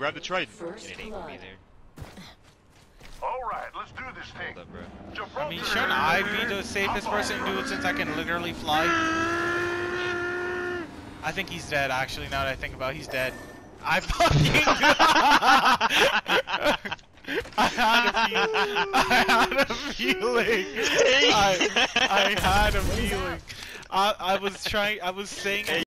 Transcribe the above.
grab the trident. First It ain't gonna be there. All right, let's do this thing. Up, bro. I mean, shouldn't I be the safest person to do it since I can literally fly? I think he's dead, actually, now that I think about it, he's dead. I fucking... I had a feeling. I had a feeling. I, I had a feeling. I, I was trying, I was saying